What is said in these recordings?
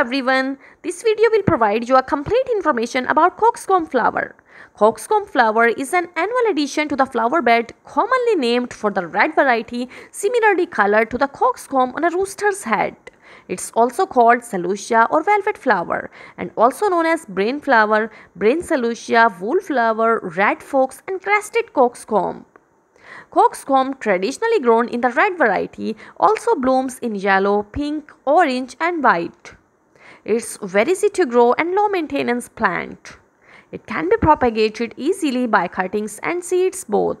everyone, this video will provide you a complete information about coxcomb flower. Coxcomb flower is an annual addition to the flower bed commonly named for the red variety similarly colored to the coxcomb on a rooster's head. It's also called celosia or velvet flower and also known as brain flower, brain celosia, wool flower, red fox and crested coxcomb. Coxcomb, traditionally grown in the red variety, also blooms in yellow, pink, orange and white. It's very easy to grow and low maintenance plant. It can be propagated easily by cuttings and seeds both.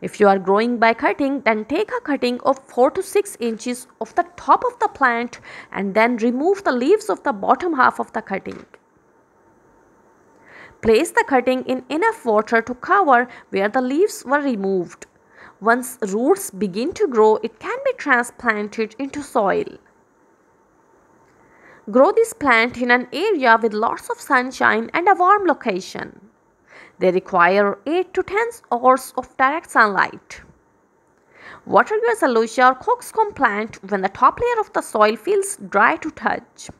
If you are growing by cutting, then take a cutting of 4 to 6 inches of the top of the plant and then remove the leaves of the bottom half of the cutting. Place the cutting in enough water to cover where the leaves were removed. Once roots begin to grow, it can be transplanted into soil. Grow this plant in an area with lots of sunshine and a warm location. They require 8 to 10 hours of direct sunlight. Water your celosia or coxcomb plant when the top layer of the soil feels dry to touch.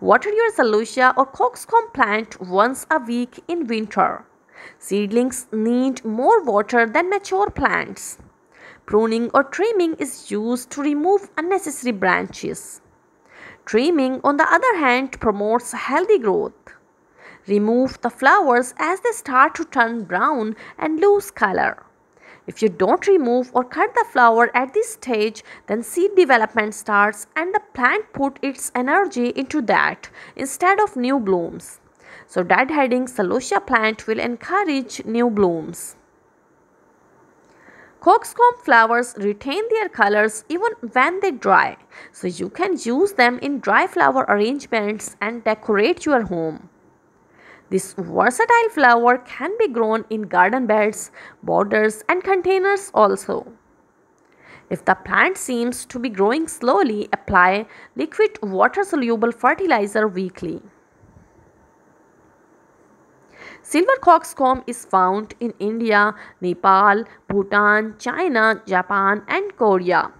Water your celosia or coxcomb plant once a week in winter. Seedlings need more water than mature plants. Pruning or trimming is used to remove unnecessary branches. Trimming, on the other hand, promotes healthy growth. Remove the flowers as they start to turn brown and lose color. If you don't remove or cut the flower at this stage, then seed development starts and the plant put its energy into that instead of new blooms. So deadheading celosia plant will encourage new blooms. Coxcomb flowers retain their colors even when they dry, so you can use them in dry flower arrangements and decorate your home. This versatile flower can be grown in garden beds, borders and containers also. If the plant seems to be growing slowly, apply liquid water-soluble fertilizer weekly. Silver coxcomb is found in India, Nepal, Bhutan, China, Japan and Korea.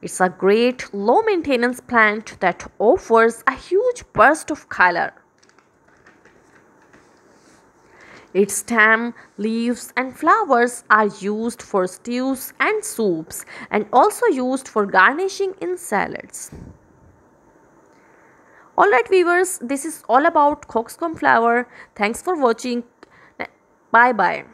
It's a great low maintenance plant that offers a huge burst of color. Its stem, leaves and flowers are used for stews and soups and also used for garnishing in salads. Alright viewers, this is all about coxcomb flower. Thanks for watching. Bye bye.